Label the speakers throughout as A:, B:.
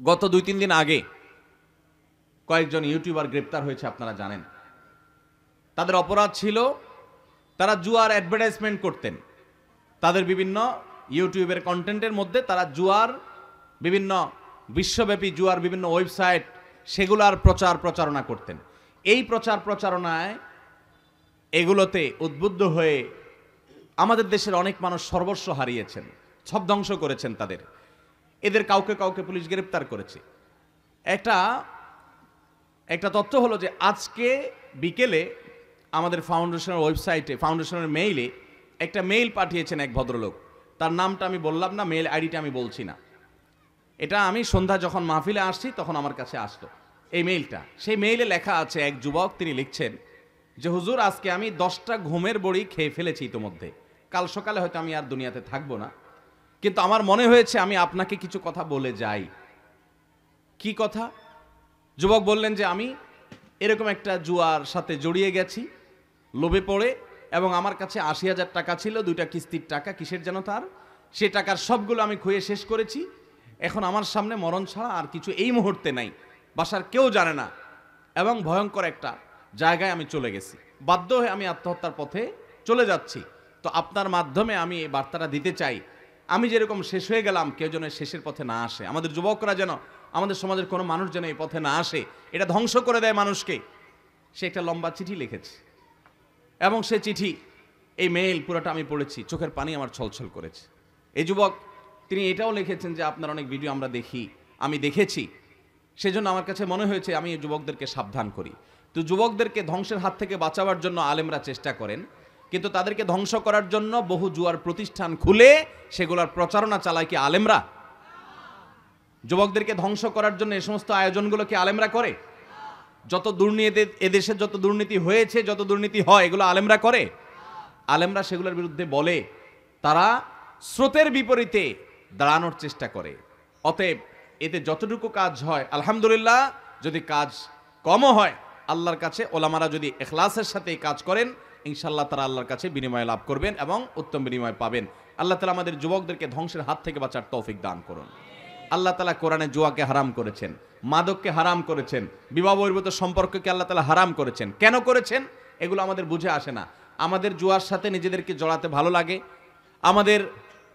A: গত দুই, তিন দিন আগে কয়েকজন ইউটিউবার গ্রেপ্তার হয়েছে, আপনারা জানেন। তাদের অপরাধ ছিল, তারা জুয়ার অ্যাডভার্টাইজমেন্ট করতেন। তাদের বিভিন্ন ইউটিউবের কন্টেন্টের মধ্যে তারা জুয়ার বিভিন্ন, বিশ্বব্যাপী জুয়ার বিভিন্ন ওয়েবসাইট সেগুলার প্রচার প্রচারণা করতেন। এই প্রচার প্রচারণায় এগুলোতে উদ্বুদ্ধ হয়ে আমাদের দেশের অনেক মানুষ সর্বস্ব হারিয়েছেন সব ধ্বংস করেছেন তাদের। এদের কাউকে কাউকে পুলিশ গ্রেপ্তার করেছে। একটা একটা তথ্য হলো যে আজকে বিকেলে আমাদের ফাউন্ডেশনের ওয়েবসাইটে, ফাউন্ডেশনের মেইলে একটা মেইল পাঠিয়েছেন এক ভদ্রলোক। তার নামটা আমি বললাম না মেইল আইডিটা আমি বলছি না। এটা আমি সন্ধ্যা যখন মাহফিলে আসছি তখন আমার কাছে আসলো এই মেইলটা সেই মেইলে লেখা আছে, এক যুবক তিনি লিখছেন যে, হুজুর, আজকে আমি দশটা ঘুমের বড়ি খেয়ে ফেলেছি ইতোমধ্যে। কাল সকালে হয়তো আমি আর দুনিয়াতে থাকব না। কিন্তু আমার মনে হয়েছে আমি আপনাকে কিছু কথা বলে যাই। কি কথা? যুবক বললেন যে আমি এরকম একটা জুয়ার সাথে জড়িয়ে গেছি, লোভে পড়ে, এবং আমার কাছে আশি হাজার টাকা ছিল, দুইটা কিস্তির টাকা, কিসের যেন তার? সে টাকার সবগুলো আমি খুঁয়ে শেষ করেছি। এখন আমার সামনে মরণ ছাড়া আর কিছু এই মুহূর্তে নাই, বাসার কেউ জানে না, এবং ভয়ঙ্কর একটা জায়গায় আমি চলে গেছি। বাধ্য হয়ে আমি আত্মহত্যার পথে চলে যাচ্ছি। তো আপনার মাধ্যমে আমি এই বার্তাটা দিতে চাই আমি যেরকম শেষ হয়ে গেলাম, কেউ যেন শেষের পথে না আসে। আমাদের যুবকরা যেন, আমাদের সমাজের কোনো মানুষ যেন এই পথে না আসে, এটা ধ্বংস করে দেয় মানুষকে। সে একটা লম্বা চিঠি লিখেছে। এবং সে চিঠি, এই মেইল পুরোটা আমি পড়েছি, চোখের পানি আমার ছলছল করেছে। এই যুবক, তিনি এটাও লিখেছেন যে, আপনার অনেক ভিডিও আমরা দেখি, আমি দেখেছি। সেজন্য আমার কাছে মনে হয়েছে, আমি যুবকদেরকে সাবধান করি। তো যুবকদেরকে ধ্বংসের হাত থেকে বাঁচাবার জন্য আলেমরা চেষ্টা করেন। কিন্তু তাদেরকে ধ্বংস করার জন্য বহু জুয়ার প্রতিষ্ঠান খুলে সেগুলোর প্রচারণা চালায় কি আলেমরা? যুবকদেরকে ধ্বংস করার জন্য এ সমস্ত আয়োজনগুলো কি আলেমরা করে? যত দুর্নীতি এদেশে যত দুর্নীতি হয়েছে, যত দুর্নীতি হয়, এগুলো আলেমরা করে? আলেমরা সেগুলোর বিরুদ্ধে বলে। তারা স্রোতের বিপরীতে দাঁড়ানোর চেষ্টা করে। অতএব এতে যতটুকু কাজ হয়, আলহামদুলিল্লাহ, যদি কাজ কমও হয়, আল্লাহর কাছে ওলামারা যদি এখলাসের সাথে কাজ করেন ইনশাল্লাহ তারা আল্লাহর কাছে বিনিময় লাভ করবেন এবং উত্তম বিনিময় পাবেন। আল্লাহ তালা আমাদের যুবকদেরকে ধ্বংসের হাত থেকে বাঁচার তৌফিক দান করুন। আল্লাহ তালা কোরআনে জুয়াকে হারাম করেছেন, মাদককে হারাম করেছেন, বিবাহ বহির্ভূত সম্পর্ককে আল্লাহ তালা হারাম করেছেন। কেন করেছেন? এগুলো আমাদের বুঝে আসে না। আমাদের জুয়ার সাথে নিজেদেরকে জড়াতে ভালো লাগে, আমাদের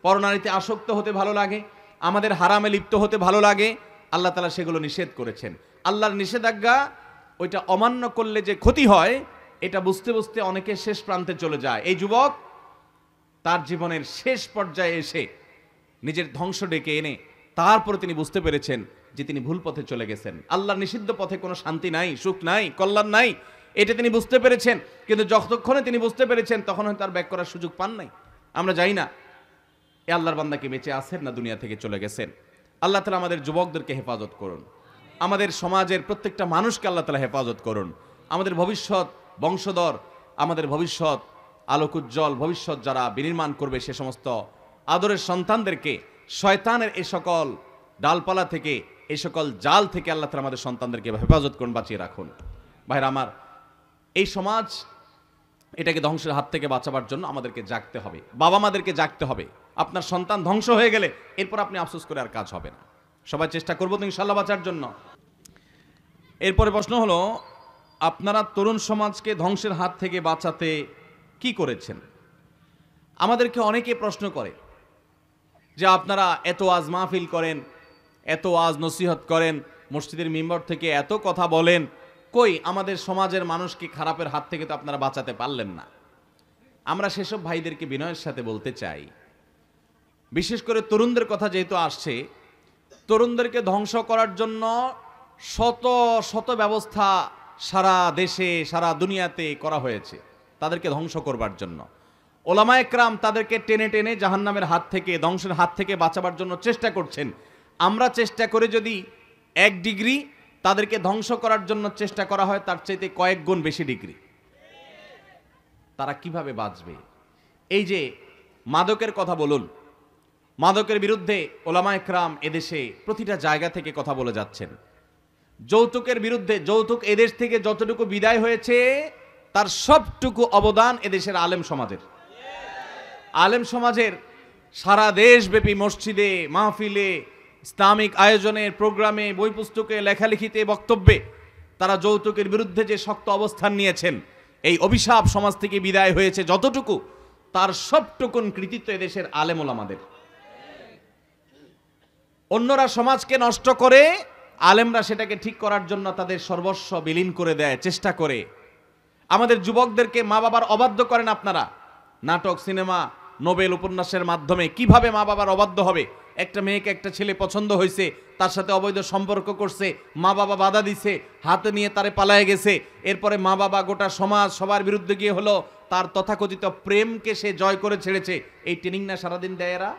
A: পরনারীতে আসক্ত হতে ভালো লাগে, আমাদের হারামে লিপ্ত হতে ভালো লাগে, আল্লাহ তালা সেগুলো নিষেধ করেছেন। আল্লাহর নিষেধাজ্ঞা ওইটা অমান্য করলে যে ক্ষতি হয় এটা বুঝতে বুঝতে অনেকে শেষ প্রান্তে চলে যায়। এই যুবক তার জীবনের শেষ পর্যায়ে এসে নিজের ধ্বংস ডেকে এনে তারপরে তিনি বুঝতে পেরেছেন যে তিনি ভুল পথে চলে গেছেন। আল্লাহর নিষিদ্ধ পথে কোনো শান্তি নাই, সুখ নাই, কল্যাণ নাই, এটা তিনি বুঝতে পেরেছেন। কিন্তু যতক্ষণে তিনি বুঝতে পেরেছেন, তখন হয়তো তার ব্যাক করার সুযোগ পান নাই। আমরা যাই না এ আল্লাহর বান্দাকে বেঁচে আছেন না দুনিয়া থেকে চলে গেছেন। আল্লাহ তালা আমাদের যুবকদেরকে হেফাজত করুন। আমাদের সমাজের প্রত্যেকটা মানুষকে আল্লাহ তালা হেফাজত করুন। আমাদের ভবিষ্যৎ বংশধর, আমাদের ভবিষ্যৎ, আলোকুজ্জ্বল ভবিষ্যৎ যারা বিনির্মাণ করবে সে সমস্ত আদরের সন্তানদেরকে, শয়তানের এ সকল ডালপালা থেকে এই সকল জাল থেকে আল্লাহ তালা আমাদের সন্তানদেরকে হেফাজত করুন, বাঁচিয়ে রাখুন। ভাইরা আমার, এই সমাজ এটাকে ধ্বংসের হাত থেকে বাঁচাবার জন্য আমাদেরকে জাগতে হবে। বাবা মাদেরকে জাগতে হবে। আপনার সন্তান ধ্বংস হয়ে গেলে এরপর আপনি আফসোস করে আর কাজ হবে না। সবাই চেষ্টা করব তো ইনশাল্লাহ বাঁচার জন্য। এরপরে প্রশ্ন হলো আপনারা তরুণ সমাজকে ধ্বংসের হাত থেকে বাঁচাতে কি করেছেন? আমাদেরকে অনেকে প্রশ্ন করে যে আপনারা এত আজ মাহফিল করেন, এত আজ নসিহত করেন, মসজিদের মেম্বার থেকে এত কথা বলেন, কই আমাদের সমাজের মানুষকে খারাপের হাত থেকে তো আপনারা বাঁচাতে পারলেন না। আমরা সেসব ভাইদেরকে বিনয়ের সাথে বলতে চাই। বিশেষ করে তরুণদের কথা যেহেতু আসছে, তরুণদেরকে ধ্বংস করার জন্য শত শত ব্যবস্থা সারা দেশে, সারা দুনিয়াতে করা হয়েছে। তাদেরকে ধ্বংস করবার জন্য। ওলামা একরাম তাদেরকে টেনে টেনে জাহান্নামের হাত থেকে, ধ্বংসের হাত থেকে বাঁচাবার জন্য চেষ্টা করছেন। আমরা চেষ্টা করে যদি এক ডিগ্রি তাদেরকে ধ্বংস করার জন্য চেষ্টা করা হয়, তার চাইতে কয়েক গুণ বেশি ডিগ্রি। তারা কীভাবে বাঁচবে? এই যে মাদকের কথা বলুন। মাদকের বিরুদ্ধে ওলামা একরাম এদেশে প্রতিটা জায়গা থেকে কথা বলে যাচ্ছেন। যৌতুকের বিরুদ্ধে, যৌতুক এদেশ থেকে যতটুকু বিদায় হয়েছে, তার সবটুকু অবদান এদেশের আলেম সমাজের। আলেম সমাজের সারা দেশব্যাপী মসজিদে, মাহফিলে, ইসলামিক আয়োজনে, প্রোগ্রামে বই পুস্তকে লেখালেখিতে বক্তব্যে তারা যৌতুকের বিরুদ্ধে যে শক্ত অবস্থান নিয়েছেন, এই অভিশাপ সমাজ থেকে বিদায় হয়েছে যতটুকু, তার সবটুকুন কৃতিত্ব এদেশের আলেমুল আমাদের অন্যরা সমাজকে নষ্ট করে আলেমরা সেটাকে ঠিক করার জন্য তাদের সর্বস্ব বিলীন করে দেয়, চেষ্টা করে। আমাদের যুবকদেরকে মা বাবার অবাধ্য করেন আপনারা। নাটক, সিনেমা, নোবেল, উপন্যাসের মাধ্যমে কীভাবে মা বাবার অবাধ্য হবে? একটা মেয়েকে একটা ছেলে পছন্দ হয়েছে, তার সাথে অবৈধ সম্পর্ক করছে মা বাবা বাধা দিছে, হাতে নিয়ে তারে পালায় গেছে। এরপরে মা বাবা গোটা সমাজ সবার বিরুদ্ধে গিয়ে হলো, তার তথাকথিত প্রেমকে সে জয় করে ছেড়েছে। এই ট্রেনিং না সারাদিন দেয় এরা।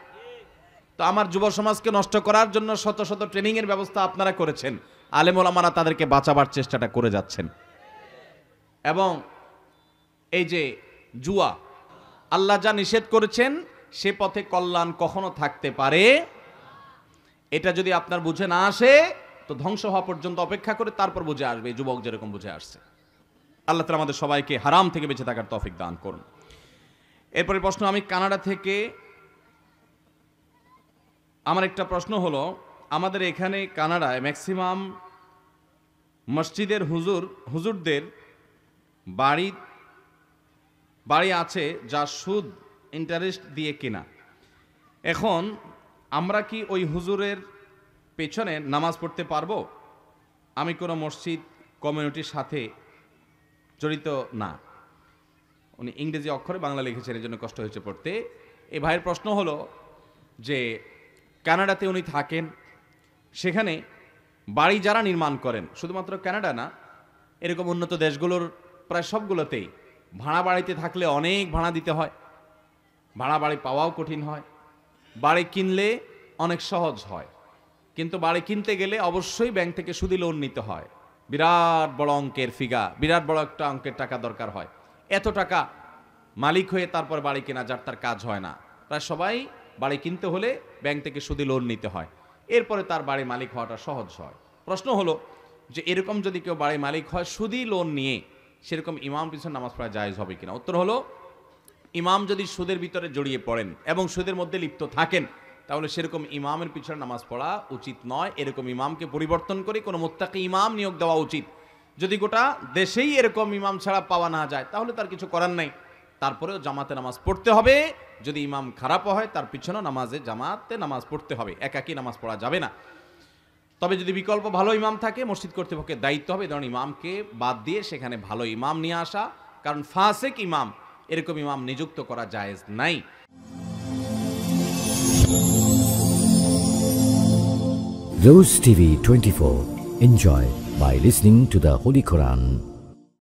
A: তো আমার যুব সমাজকে নষ্ট করার জন্য শত শত ট্রেনিং এর ব্যবস্থা আপনারা করেছেন। আলেমুল আমারা তাদেরকে বাঁচাবার চেষ্টাটা করে যাচ্ছেন। এবং এই যে জুয়া, আল্লাহ যা নিষেধ করেছেন, সে পথে কল্যাণ কখনো থাকতে পারে। এটা যদি আপনার বুঝে না আসে, তো ধ্বংস হওয়া পর্যন্ত অপেক্ষা করে তারপর বুঝে আসবে যুবক যেরকম বুঝে আসছে। আল্লাহ তালা আমাদের সবাইকে হারাম থেকে বেঁচে থাকার তফিক দান করুন। এরপরে প্রশ্ন, আমি কানাডা থেকে আমার একটা প্রশ্ন হলো, আমাদের এখানে কানাডায় ম্যাক্সিমাম মসজিদের হুজুর, হুজুরদের বাড়ি বাড়ি আছে যা সুদ ইন্টারেস্ট দিয়ে কেনা। এখন আমরা কি ওই হুজুরের পেছনে নামাজ পড়তে পারব? আমি কোনো মসজিদ কমিউনিটির সাথে জড়িত না। উনি ইংরেজি অক্ষরে বাংলা লিখেছেন এই জন্য কষ্ট হয়েছে পড়তে। এ ভাইয়ের প্রশ্ন হলো যে কানাডাতে উনি থাকেন। সেখানে বাড়ি যারা নির্মাণ করেন, শুধুমাত্র কানাডা না, এরকম উন্নত দেশগুলোর প্রায় সবগুলোতেই ভাড়া বাড়িতে থাকলে অনেক ভাড়া দিতে হয়। ভাড়া বাড়ি পাওয়াও কঠিন হয়। বাড়ি কিনলে অনেক সহজ হয়। কিন্তু বাড়ি কিনতে গেলে অবশ্যই ব্যাংক থেকে সুদি লোন নিতে হয়। বিরাট বড় অঙ্কের ফিগা, বিরাট বড় একটা অঙ্কের টাকা দরকার হয়। এত টাকা মালিক হয়ে তারপর বাড়ি কেনা যার তার কাজ হয় না। প্রায় সবাই বাড়ি কিনতে হলে ব্যাংক থেকে সুদি লোন নিতে হয়। এরপরে তার বাড়ি মালিক হওয়াটা সহজ হয়। প্রশ্ন হলো যে এরকম যদি কেউ বাড়ি মালিক হয়, সুদি লোন নিয়ে সেরকম ইমাম পিছনে নামাজ পড়া জায়জ হবে কিনা? উত্তর হলো, ইমাম যদি সুদের ভিতরে জড়িয়ে পড়েন এবং সুদের মধ্যে লিপ্ত থাকেন, তাহলে সেরকম ইমামের পিছনে নামাজ পড়া উচিত নয়। এরকম ইমামকে পরিবর্তন করে কোনো মোত্তাকে ইমাম নিয়োগ দেওয়া উচিত। যদি গোটা দেশেই এরকম ইমাম ছাড়া পাওয়া না যায়, তাহলে তার কিছু করার নাই। তারপরেও জামাতে নামাজ পড়তে হবে। যদি ইমাম খারাপ হয়, তার পিছনেও নামাজে জামাতে নামাজ পড়তে হবে একাকি নামাজ পড়া যাবে না তবে যদি বিকল্প ভালো ইমাম থাকে, মসজিদ কর্তৃপক্ষের দায়িত্ব হবে ধরুন ইমামকে বাদ দিয়ে সেখানে ভালো ইমাম নিয়ে আসা কারণ ফাসেক ইমাম, এরকম ইমাম নিযুক্ত করা জায়েজ নাই
B: Rose TV 24. Enjoy by listening to the Holy Quran.